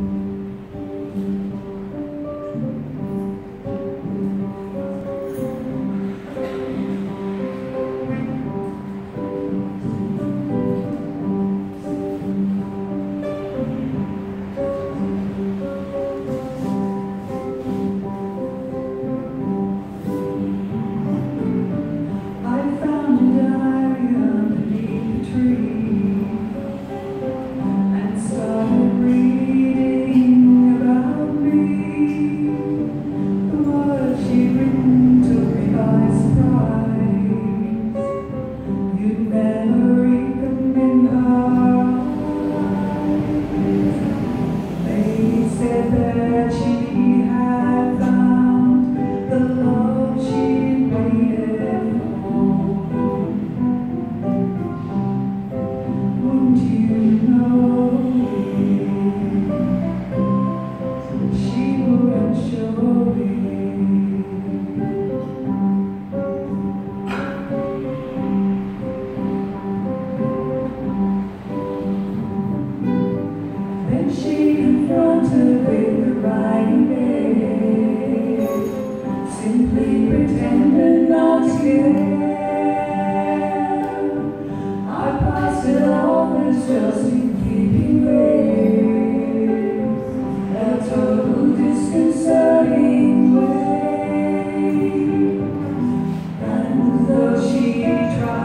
you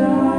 down.